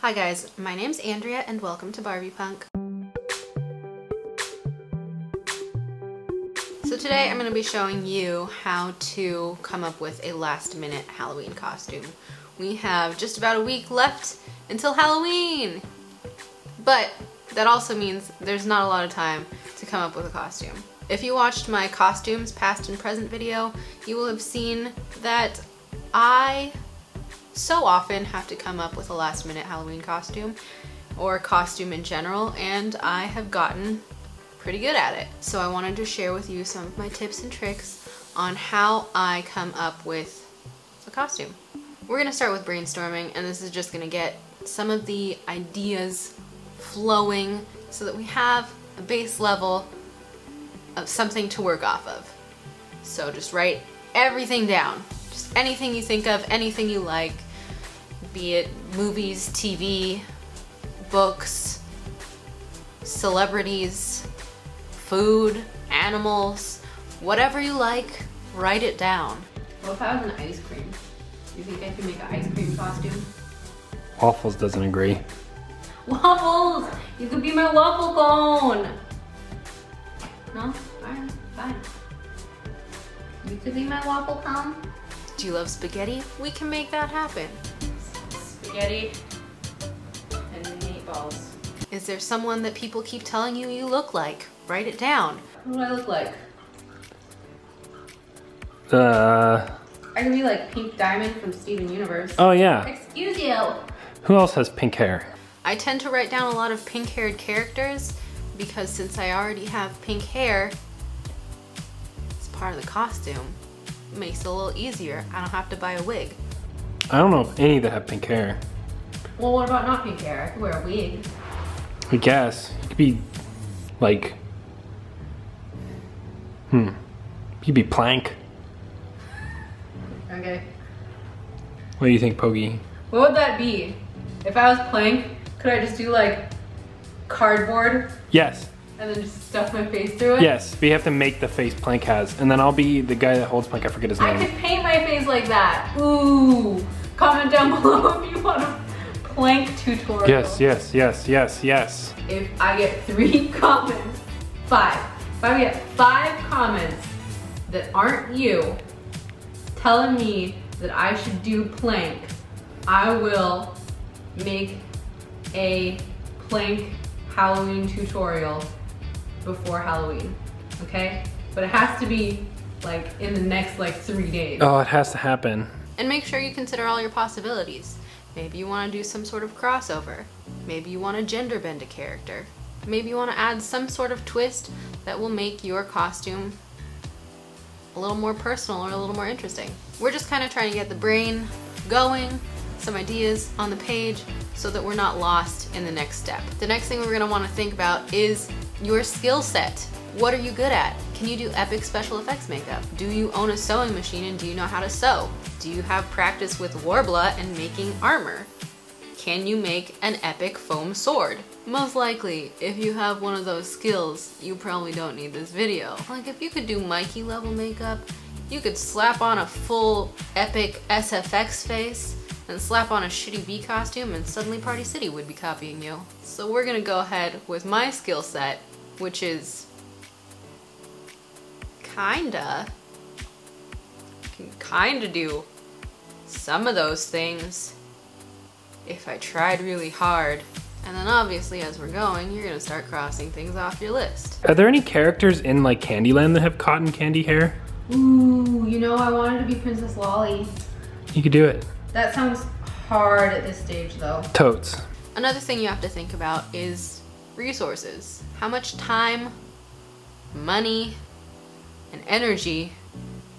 Hi guys, my name's Andrea and welcome to Barbie Punk. So today I'm going to be showing you how to come up with a last minute Halloween costume. We have just about a week left until Halloween! But that also means there's not a lot of time to come up with a costume. If you watched my costumes past and present video, you will have seen that I so often have to come up with a last minute Halloween costume or costume in general and I have gotten pretty good at it. So I wanted to share with you some of my tips and tricks on how I come up with a costume. We're gonna start with brainstorming and this is just gonna get some of the ideas flowing so that we have a base level of something to work off of. So just write everything down. Just anything you think of, anything you like, be it movies, TV, books, celebrities, food, animals, whatever you like, write it down. What if I was an ice cream? You think I could make an ice cream costume? Waffles doesn't agree. Waffles! You could be my waffle cone! No? Alright, fine. You could be my waffle cone. Do you love spaghetti? We can make that happen. Spaghetti and meatballs. Is there someone that people keep telling you you look like? Write it down. Who do I look like? Uh. I could be like Pink Diamond from Steven Universe. Oh yeah. Excuse you. Who else has pink hair? I tend to write down a lot of pink haired characters because since I already have pink hair, it's part of the costume. It makes it a little easier. I don't have to buy a wig. I don't know of any that have pink hair. Well, what about not pink hair? I could wear a wig. I guess. You could be like Hmm. You could be plank. Okay. What do you think, Pogi? What would that be? If I was Plank, could I just do like cardboard Yes. and then just stuff my face through it? Yes. We have to make the face Plank has. And then I'll be the guy that holds Plank. I forget his name. I could paint my face like that. Ooh. Comment down below if you want a plank tutorial. Yes, yes, yes, yes, yes. If I get three comments, five. If I get five comments that aren't you telling me that I should do plank, I will make a plank Halloween tutorial before Halloween, okay? But it has to be like in the next like three days. Oh, it has to happen. And make sure you consider all your possibilities. Maybe you want to do some sort of crossover. Maybe you want to gender bend a character. Maybe you want to add some sort of twist that will make your costume a little more personal or a little more interesting. We're just kind of trying to get the brain going, some ideas on the page so that we're not lost in the next step. The next thing we're going to want to think about is your skill set. What are you good at? Can you do epic special effects makeup? Do you own a sewing machine and do you know how to sew? Do you have practice with Worbla and making armor? Can you make an epic foam sword? Most likely, if you have one of those skills, you probably don't need this video. Like if you could do Mykie level makeup, you could slap on a full epic SFX face and slap on a shitty bee costume and suddenly Party City would be copying you. So we're gonna go ahead with my skill set, which is kinda, can kinda do some of those things if I tried really hard. And then obviously as we're going, you're gonna start crossing things off your list. Are there any characters in like Candyland that have cotton candy hair? Ooh, you know I wanted to be Princess Lolly. You could do it. That sounds hard at this stage though. Totes. Another thing you have to think about is resources. How much time, money, and energy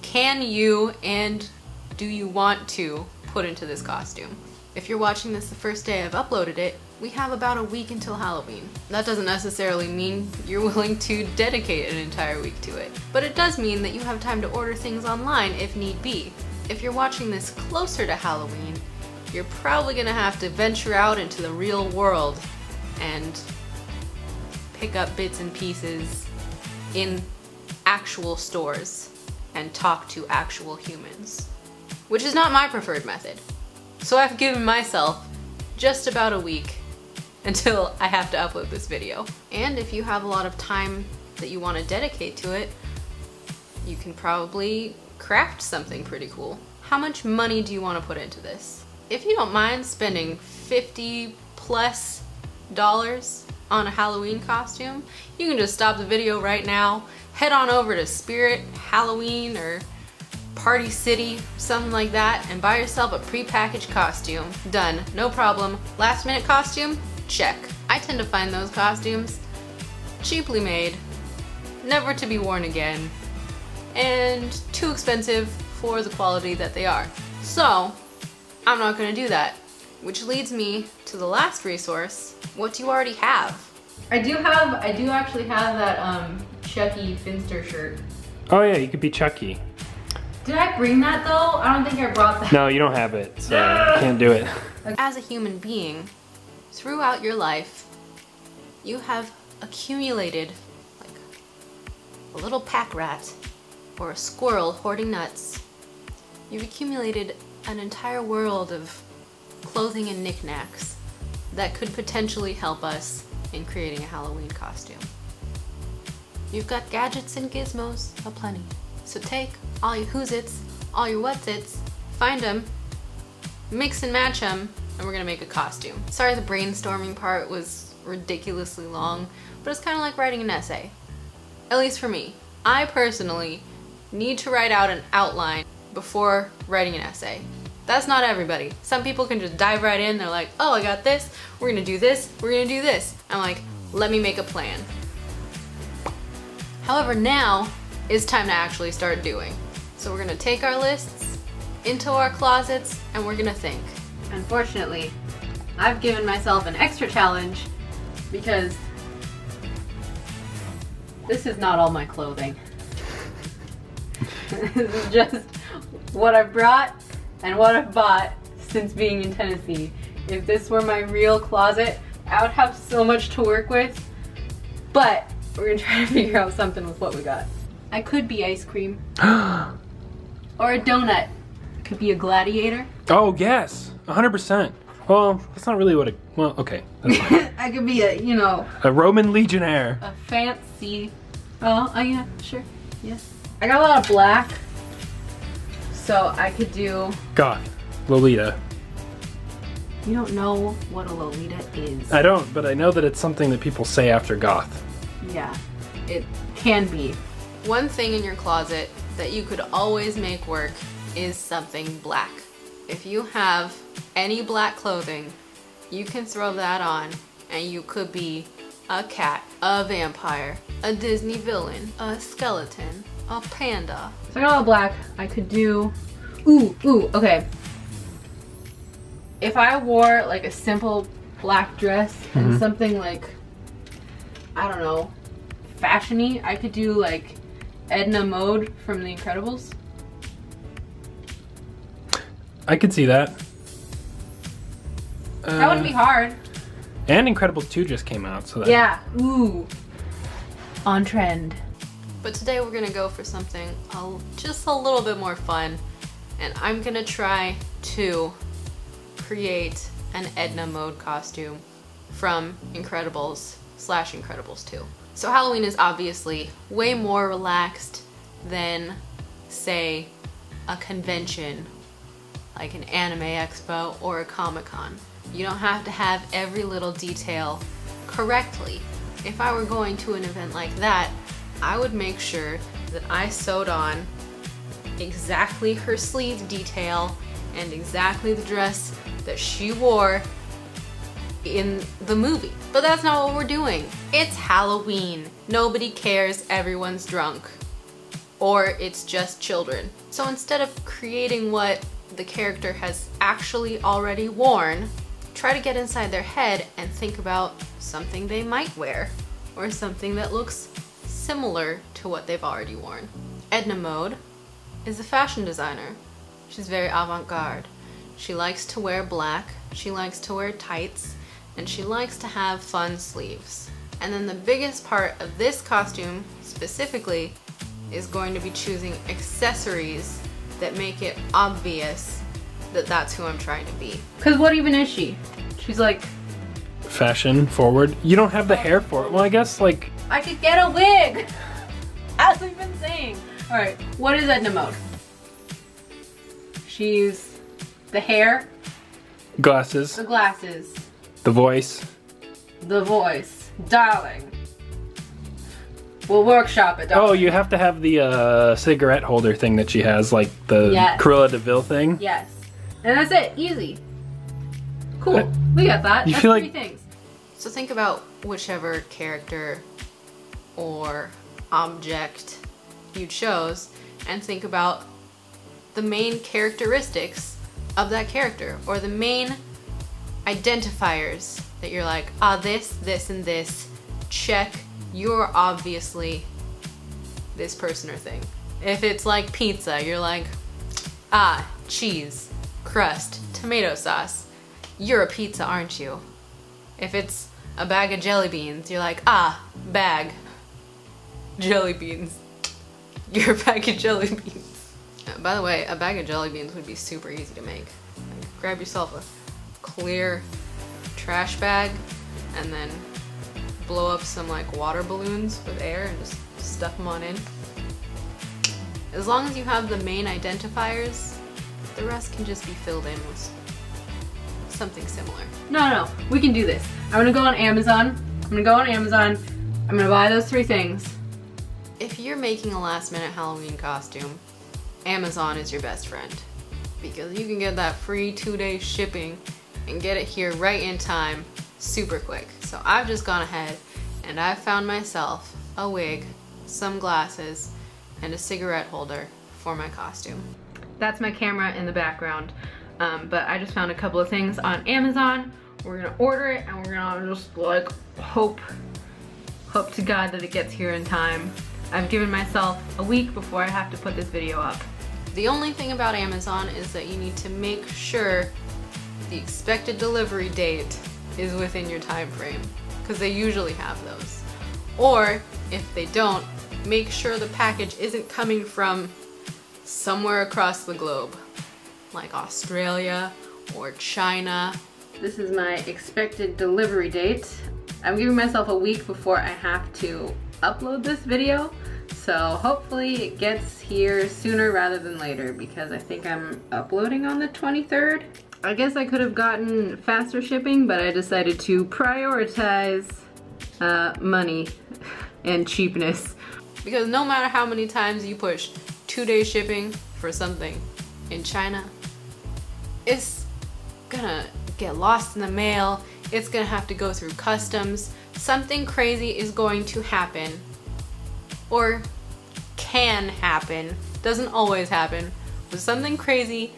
can you and do you want to put into this costume? If you're watching this the first day I've uploaded it, we have about a week until Halloween. That doesn't necessarily mean you're willing to dedicate an entire week to it, but it does mean that you have time to order things online if need be. If you're watching this closer to Halloween, you're probably gonna have to venture out into the real world and pick up bits and pieces in actual stores and talk to actual humans, which is not my preferred method. So I've given myself just about a week until I have to upload this video. And if you have a lot of time that you want to dedicate to it, you can probably craft something pretty cool. How much money do you want to put into this? If you don't mind spending 50 plus dollars on a Halloween costume, you can just stop the video right now, head on over to Spirit Halloween or Party City, something like that, and buy yourself a pre-packaged costume. Done, no problem. Last minute costume? Check. I tend to find those costumes cheaply made, never to be worn again, and too expensive for the quality that they are. So, I'm not gonna do that. Which leads me to the last resource, what do you already have? I do have, I do actually have that um, Chuckie Finster shirt. Oh yeah, you could be Chucky. Did I bring that though? I don't think I brought that. No, you don't have it, so you can't do it. As a human being, throughout your life, you have accumulated like a little pack rat or a squirrel hoarding nuts. You've accumulated an entire world of clothing and knickknacks that could potentially help us in creating a Halloween costume. You've got gadgets and gizmos aplenty. So take all your who's its, all your what's its, find them, mix and match them, and we're gonna make a costume. Sorry the brainstorming part was ridiculously long, but it's kind of like writing an essay. At least for me. I personally need to write out an outline before writing an essay. That's not everybody. Some people can just dive right in, they're like, oh, I got this, we're gonna do this, we're gonna do this. I'm like, let me make a plan. However, now is time to actually start doing. So we're gonna take our lists into our closets and we're gonna think. Unfortunately, I've given myself an extra challenge because this is not all my clothing. this is just what I've brought and what I've bought since being in Tennessee. If this were my real closet, I would have so much to work with, but we're gonna try to figure out something with what we got. I could be ice cream. or a donut. Could be a gladiator. Oh, yes. 100%. Well, that's not really what it... Well, okay. I could be a, you know... A Roman legionnaire. A fancy... Oh, oh yeah, sure. Yes. I got a lot of black. So I could do... Goth. Lolita. You don't know what a Lolita is. I don't, but I know that it's something that people say after goth. Yeah, it can be. One thing in your closet that you could always make work is something black. If you have any black clothing, you can throw that on and you could be a cat, a vampire, a Disney villain, a skeleton, a panda. So I got all black. I could do, ooh, ooh, okay. If I wore like a simple black dress mm -hmm. and mm-hmm. something like, I don't know, fashiony, I could do like Edna Mode from The Incredibles? I could see that. That wouldn't be uh, hard. And Incredibles 2 just came out, so that... Yeah, ooh. On trend. But today we're gonna go for something just a little bit more fun. And I'm gonna try to create an Edna Mode costume from Incredibles slash Incredibles 2. So Halloween is obviously way more relaxed than, say, a convention like an anime expo or a Comic Con. You don't have to have every little detail correctly. If I were going to an event like that, I would make sure that I sewed on exactly her sleeve detail and exactly the dress that she wore in the movie. But that's not what we're doing. It's Halloween. Nobody cares, everyone's drunk. Or it's just children. So instead of creating what the character has actually already worn, try to get inside their head and think about something they might wear or something that looks similar to what they've already worn. Edna Mode is a fashion designer. She's very avant-garde. She likes to wear black, she likes to wear tights, and she likes to have fun sleeves. And then the biggest part of this costume specifically is going to be choosing accessories that make it obvious that that's who I'm trying to be. Because what even is she? She's like, Fashion forward. You don't have the hair for it. Well, I guess like I could get a wig. As we've been saying. All right, what is Edna mode? She's the hair, glasses, the glasses, the voice. the voice, darling. We'll workshop it. Oh, you have to have the uh, cigarette holder thing that she has, like the Yes. Cruella de Vil thing. Yes. And that's it. Easy. Cool. Uh, We got that. you That's feel three like- things. So think about whichever character or object you chose and think about the main characteristics of that character or the main identifiers that you're like, ah, this, this, and this. Check. You're obviously this person or thing. If it's like pizza, you're like, ah, cheese, crust, tomato sauce. You're a pizza, aren't you? If it's a bag of jelly beans, you're like, ah, bag, jelly beans. You're a bag of jelly beans. By the way, a bag of jelly beans would be super easy to make. Like, grab yourself a clear trash bag and then blow up some like water balloons with air and just stuff them on in. As long as you have the main identifiers, the rest can just be filled in with something similar. No, no, we can do this. I'm gonna go on Amazon. I'm gonna go on Amazon. I'm gonna buy those three things. If you're making a last minute Halloween costume, Amazon is your best friend. Because you can get that free two day shipping and get it here right in time, super quick. So I've just gone ahead and I've found myself a wig, some glasses, and a cigarette holder for my costume. That's my camera in the background. Um, but I just found a couple of things on Amazon. We're gonna order it and we're gonna just like hope, hope to God that it gets here in time. I've given myself a week before I have to put this video up. The only thing about Amazon is that you need to make sure the expected delivery date is within your time frame because they usually have those. Or if they don't, make sure the package isn't coming from somewhere across the globe, like Australia or China. This is my expected delivery date. I'm giving myself a week before I have to upload this video. So hopefully it gets here sooner rather than later because I think I'm uploading on the 23rd. I guess I could have gotten faster shipping, but I decided to prioritize uh, money and cheapness. Because no matter how many times you push two day shipping for something in China, it's gonna get lost in the mail, it's gonna have to go through customs, something crazy is going to happen. Or can happen, doesn't always happen, but something crazy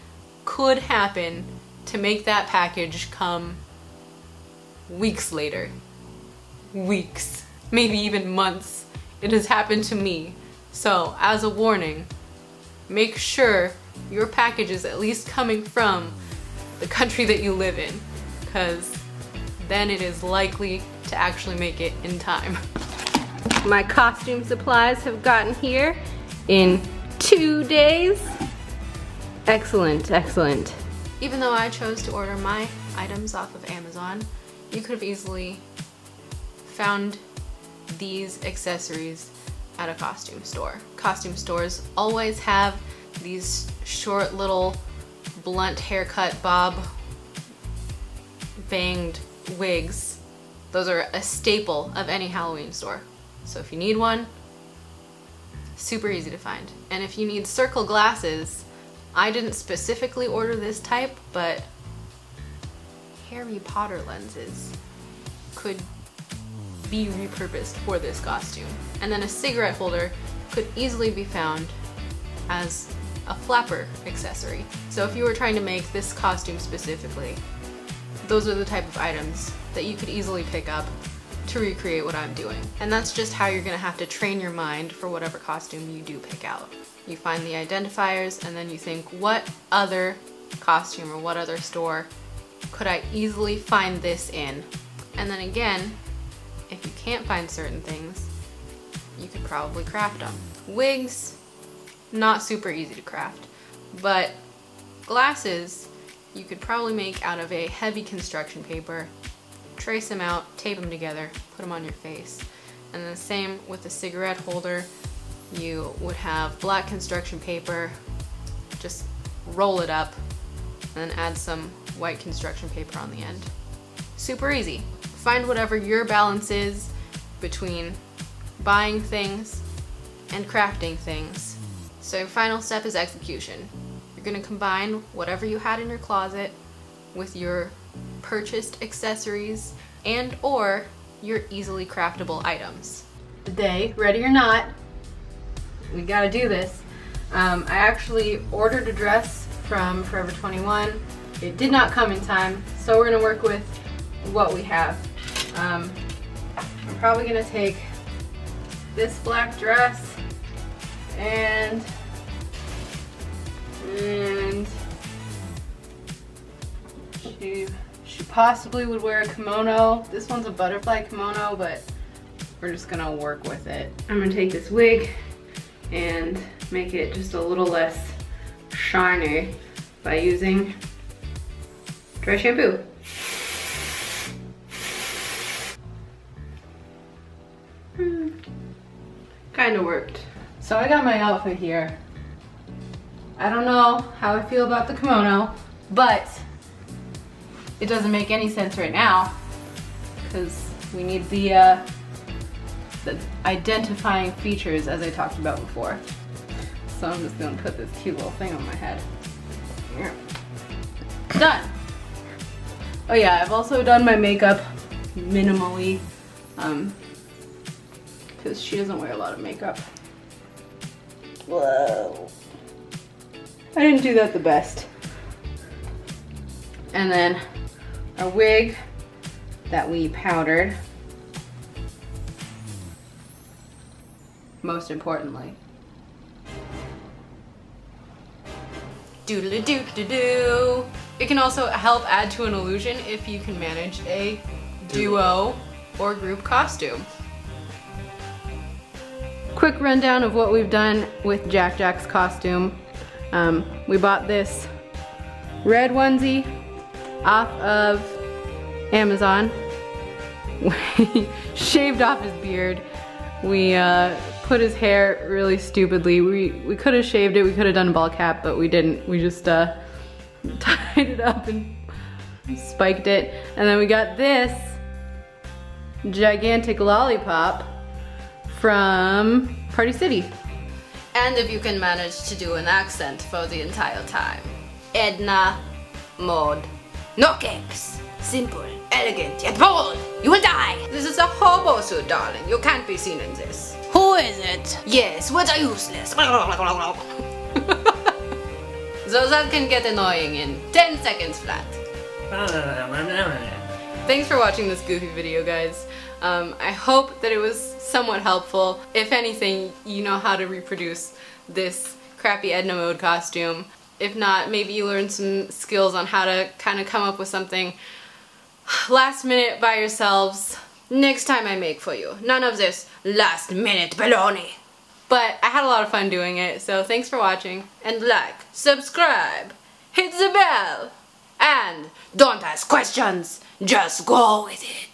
could happen to make that package come weeks later. Weeks, maybe even months. It has happened to me. So, as a warning, make sure your package is at least coming from the country that you live in, because then it is likely to actually make it in time. My costume supplies have gotten here in two days. Excellent, excellent. Even though I chose to order my items off of Amazon, you could have easily found these accessories at a costume store. Costume stores always have these short little blunt haircut bob banged wigs. Those are a staple of any Halloween store. So if you need one, super easy to find. And if you need circle glasses, I didn't specifically order this type, but Harry Potter lenses could be repurposed for this costume. And then a cigarette holder could easily be found as a flapper accessory. So if you were trying to make this costume specifically, those are the type of items that you could easily pick up to recreate what I'm doing. And that's just how you're gonna have to train your mind for whatever costume you do pick out. You find the identifiers and then you think, what other costume or what other store could I easily find this in? And then again, if you can't find certain things, you could probably craft them. Wigs, not super easy to craft, but glasses, you could probably make out of a heavy construction paper. Trace them out, tape them together, put them on your face. And the same with the cigarette holder. You would have black construction paper, just roll it up, and then add some white construction paper on the end. Super easy. Find whatever your balance is between buying things and crafting things. So your final step is execution. You're gonna combine whatever you had in your closet with your purchased accessories and or your easily craftable items. Today, ready or not, we gotta do this. Um, I actually ordered a dress from Forever 21. It did not come in time, so we're gonna work with what we have. Um, I'm probably gonna take this black dress and and she possibly would wear a kimono. This one's a butterfly kimono, but we're just gonna work with it. I'm gonna take this wig and make it just a little less shiny by using dry shampoo. Hmm. Kind of worked. So I got my outfit here. I don't know how I feel about the kimono, but it doesn't make any sense right now because we need the, uh, the identifying features as I talked about before. So I'm just gonna put this cute little thing on my head. Here. Done. Oh yeah, I've also done my makeup minimally um, because she doesn't wear a lot of makeup. Whoa. I didn't do that the best. And then our wig that we powdered. Most importantly. Doodle doo doo doo. It can also help add to an illusion if you can manage a duo or group costume. Quick rundown of what we've done with Jack Jack's costume. Um, we bought this red onesie off of Amazon. We shaved off his beard. We uh, put his hair really stupidly. We, we could have shaved it, we could have done a ball cap, but we didn't. We just uh, tied it up and spiked it. And then we got this gigantic lollipop from Party City. And if you can manage to do an accent for the entire time. Edna Mode. No cakes. Simple, elegant, yet bold. You will die. This is a hobo suit, darling. You can't be seen in this. Who is it? Yes, words are useless. so that can get annoying in 10 seconds flat. Thanks for watching this goofy video, guys. Um, I hope that it was somewhat helpful. If anything, you know how to reproduce this crappy Edna Mode costume. If not, maybe you learned some skills on how to kind of come up with something last minute by yourselves next time I make for you. None of this last minute baloney. But I had a lot of fun doing it, so thanks for watching. And like, subscribe, hit the bell, and don't ask questions, just go with it.